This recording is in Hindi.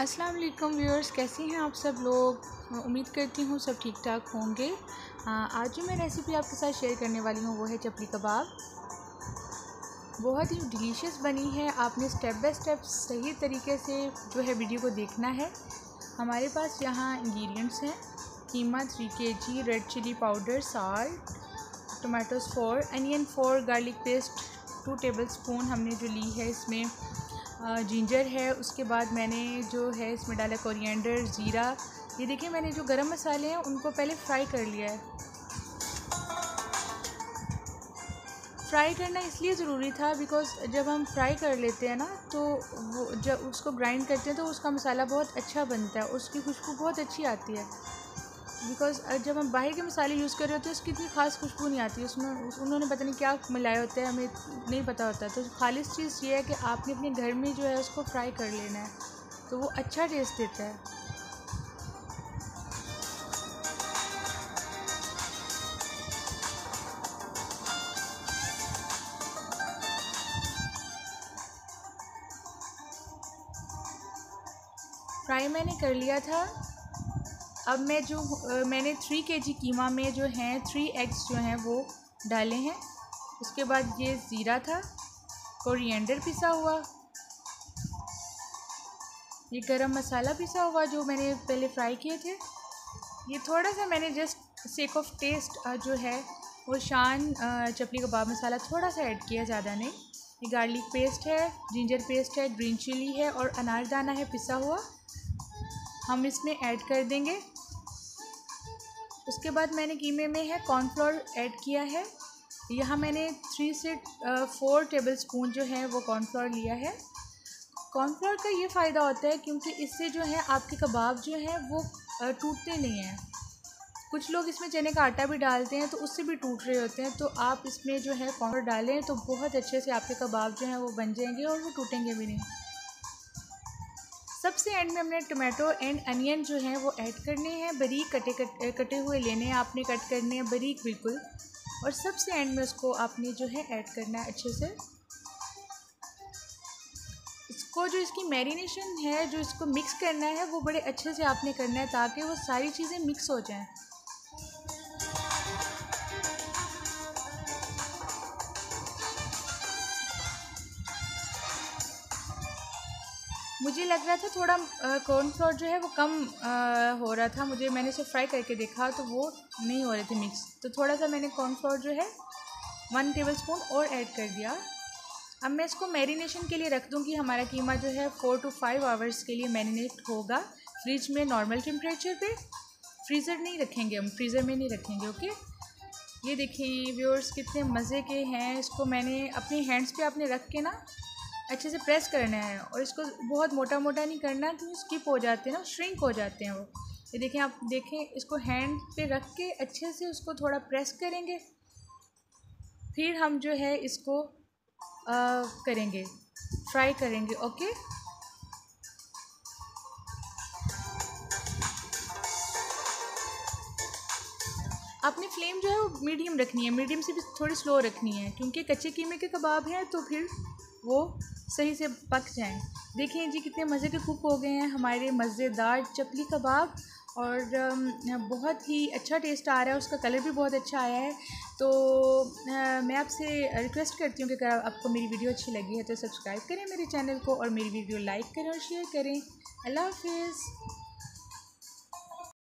अस्सलाम वालेकुम व्यूअर्स, कैसे हैं आप सब लोग? उम्मीद करती हूँ सब ठीक ठाक होंगे आज जो मैं रेसिपी आपके साथ शेयर करने वाली हूँ, वो है चपली कबाब। बहुत ही डिलीशियस बनी है। आपने स्टेप बाय स्टेप सही तरीके से जो है वीडियो को देखना है। हमारे पास यहाँ इंग्रेडिएंट्स हैं। Keema three K G red chilli powder salt tomatoes four onion four garlic paste two tablespoon हमने जो ली है इसमें। जिंजर है, उसके बाद मैंने जो है इसमें डाला कोरिएंडर ज़ीरा। ये देखिए, मैंने जो गरम मसाले हैं, उनको पहले फ्राई कर लिया है। फ्राई करना इसलिए ज़रूरी था बिकॉज़ जब हम फ्राई कर लेते हैं ना तो वो जब उसको ग्राइंड करते हैं तो उसका मसाला बहुत अच्छा बनता है, उसकी खुशबू बहुत अच्छी आती है। बिकॉज़ जब हम बाहर के मसाले यूज़ कर रहे होते हैं, उसकी इतनी ख़ास खुशबू नहीं आती उसमें उन्होंने पता नहीं क्या मिलाए होते हैं, हमें नहीं पता होता। तो खालिश चीज़ ये है कि आपने अपने घर में जो है, उसको फ्राई कर लेना है। तो वो अच्छा टेस्ट देता है। फ्राई मैंने कर लिया था। अब मैं जो मैंने थ्री के जी कीमा में जो हैं थ्री एग्स जो हैं, वो डाले हैं। उसके बाद ये ज़ीरा था कोरिएंडर पिसा हुआ। ये गरम मसाला पिसा हुआ जो मैंने पहले फ्राई किए थे। ये थोड़ा सा मैंने जस्ट सेक ऑफ़ टेस्ट जो है, वो शान चपली कबाब मसाला थोड़ा सा ऐड किया, ज़्यादा नहीं। ये गार्लिक पेस्ट है जिंजर पेस्ट है ग्रीन चिली है और अनारदाना है, पिसा हुआ। हम इसमें ऐड कर देंगे। उसके बाद मैंने कीमे में है कॉर्नफ्लोर ऐड किया है। यहाँ मैंने थ्री से फोर टेबल स्पून जो है वो कॉर्नफ्लोर लिया है। कॉर्नफ्लोर का ये फ़ायदा होता है क्योंकि इससे जो है आपके कबाब जो हैं वो टूटते नहीं हैं। कुछ लोग इसमें चने का आटा भी डालते हैं तो उससे भी टूट रहे होते हैं। तो आप इसमें जो है कॉर्नफ्लोर डालें तो बहुत अच्छे से आपके कबाब जो हैं वो बन जाएँगे और वो टूटेंगे भी नहीं। सबसे एंड में हमने टोमेटो एंड अनियन जो है वो ऐड करने हैं। बरीक कटे कटे कटे हुए लेने हैं, आपने कट करने हैं बरीक, बिल्कुल। और सबसे एंड में उसको आपने जो है ऐड करना है अच्छे से। इसको जो इसकी मैरिनेशन है, जो इसको मिक्स करना है, वो बड़े अच्छे से आपने करना है ताकि वो सारी चीज़ें मिक्स हो जाएँ। मुझे लग रहा था थोड़ा कॉर्नफ्लोर जो है वो कम आ, हो रहा था। मुझे मैंने इसे फ्राई करके देखा तो वो नहीं हो रहे थे मिक्स तो थोड़ा सा मैंने कॉर्नफ्लोर जो है वन टेबल स्पून और ऐड कर दिया। अब मैं इसको मैरिनेशन के लिए रख दूँगी। हमारा कीमा जो है फ़ोर टू फाइव आवर्स के लिए मैरिनेट होगा। फ्रिज में नॉर्मल टेम्परेचर पे। फ्रीज़र नहीं रखेंगे हम फ्रीज़र में नहीं रखेंगे ओके ये देखें व्यूअर्स कितने मज़े के हैं। इसको मैंने अपने हैंड्स पे आपने रख के ना अच्छे से प्रेस करना है और इसको बहुत मोटा मोटा नहीं करना क्योंकि स्किप हो जाते हैं ना श्रिंक हो जाते हैं वो। ये देखें आप देखें इसको हैंड पे रख के अच्छे से उसको थोड़ा प्रेस करेंगे। फिर हम जो है इसको आ, करेंगे। फ्राई करेंगे ओके? आपने फ्लेम जो है वो मीडियम रखनी है। मीडियम से भी थोड़ी स्लो रखनी है क्योंकि कच्चे कीमे के कबाब हैं तो फिर वो सही से पक जाएँ। देखिए जी कितने मज़े के कुक हो गए हैं हमारे मज़ेदार चपली कबाब और बहुत ही अच्छा टेस्ट आ रहा है, उसका कलर भी बहुत अच्छा आया है। तो मैं आपसे रिक्वेस्ट करती हूँ कि अगर आपको मेरी वीडियो अच्छी लगी है तो सब्सक्राइब करें मेरे चैनल को और मेरी वीडियो लाइक करें और शेयर करें। अल्लाह हाफिज़।